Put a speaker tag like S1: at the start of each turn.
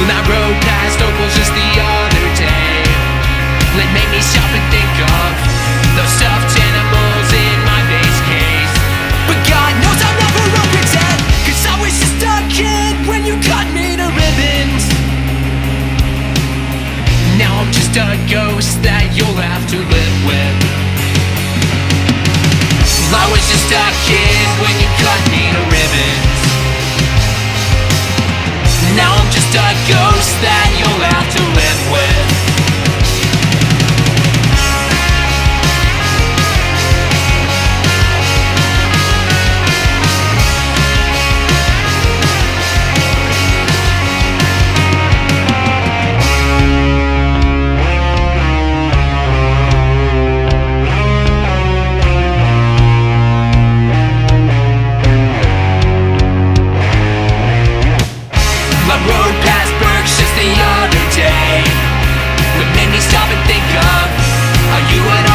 S1: When I rode past Ople's just the other day It made me stop and think of Those stuffed animals in my bass case. But God knows I'll never represent Cause I was just a kid when you cut me to ribbons. Now I'm just a ghost that you'll have to live with. I was just a kid when You would